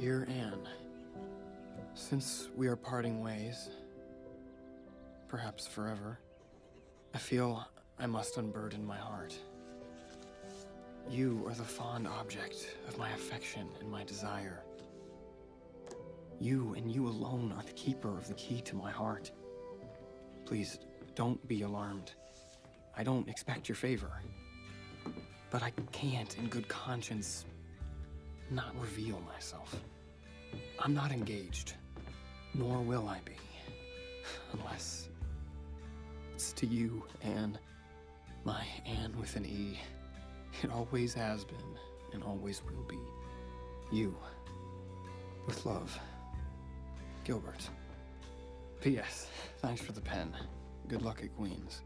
Dear Anne, since we are parting ways, perhaps forever, I feel I must unburden my heart. You are the fond object of my affection and my desire. You and you alone are the keeper of the key to my heart. Please, don't be alarmed. I don't expect your favor. But I can't, in good conscience, not reveal myself. I'm not engaged, nor will I be, unless it's to you, Anne. My Anne with an E. It always has been, and always will be. You. With love. Gilbert. P.S. Thanks for the pen. Good luck at Queen's.